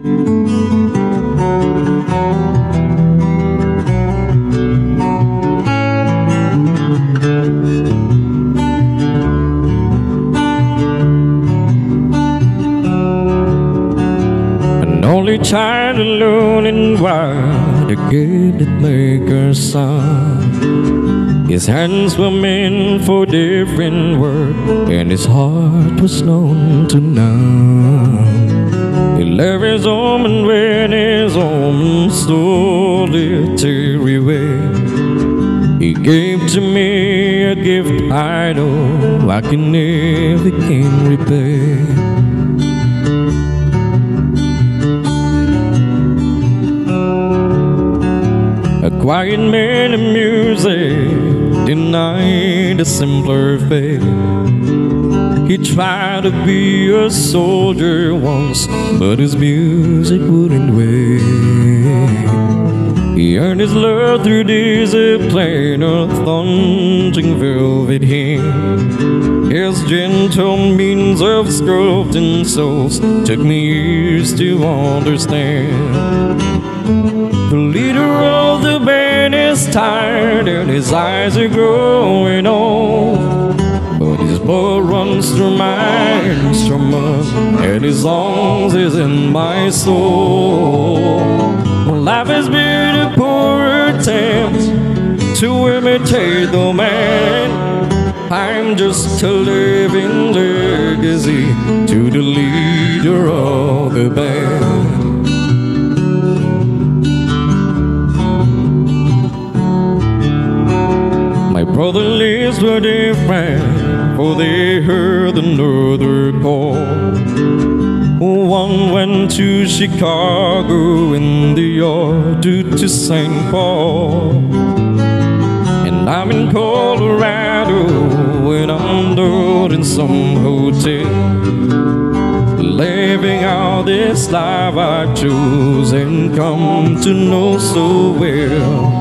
An only child alone and wild, a kid that son. His hands were meant for different work, and his heart was known to none. Home and went his home solitary way. He gave to me a gift I know I can never can repay. A quiet man of music denied a simpler fate. He tried to be a soldier once, but his music wouldn't wait. He earned his love through discipline, a thundering velvet hand. His gentle means of sculpting souls took me years to understand. The leader of the band is tired and his eyes are growing old. Blood runs through my instrument and his songs is in my soul. Well, life is poor attempt to imitate the man. I'm just a living legacy to the leader of the band. My brother lives with a different, for they heard another call. One went to Chicago in the order to St. Paul. And I'm in Colorado when I'm down in some hotel. Living out this life I chose and come to know so well.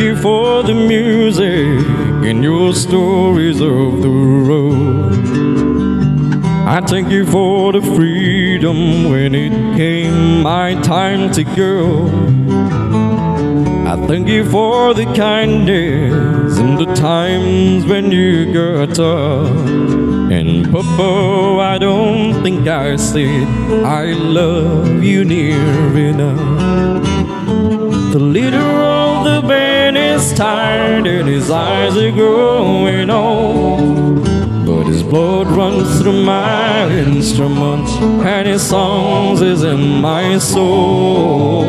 You for the music and your stories of the road. I thank you for the freedom when it came my time to go. I thank you for the kindness and the times when you got tough. And Papa, I don't think I said I love you near enough. The leader of the band is tired and his eyes are growing old. But his blood runs through my instrument and his songs is in my soul.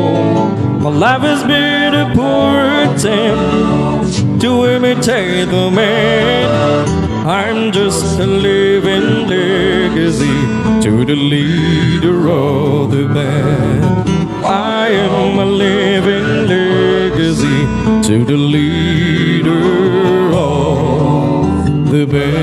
My life has been a poor attempt to imitate the man. I'm just a living legacy to the leader of the band. I am a living to the leader of the band.